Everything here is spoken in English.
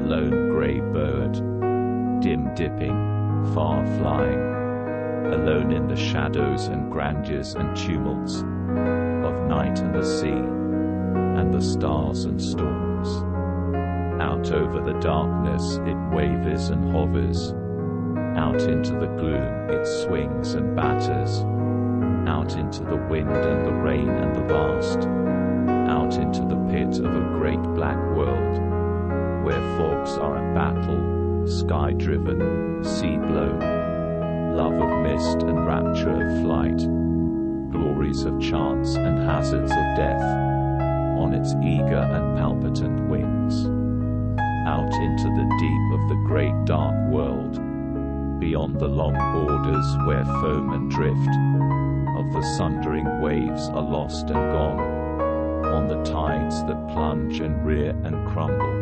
lone grey bird, dim dipping, far flying, alone in the shadows and grandeurs and tumults of night and the sea, and the stars and storms. Out over the darkness it wavers and hovers, out into the gloom it swings and batters, out into the wind and the rain and the vast, out into the pit of a great black world, where are at battle, sky driven, sea blown, love of mist and rapture of flight, glories of chance and hazards of death, on its eager and palpitant wings, out into the deep of the great dark world, beyond the long borders where foam and drift of the sundering waves are lost and gone, on the tides that plunge and rear and crumble,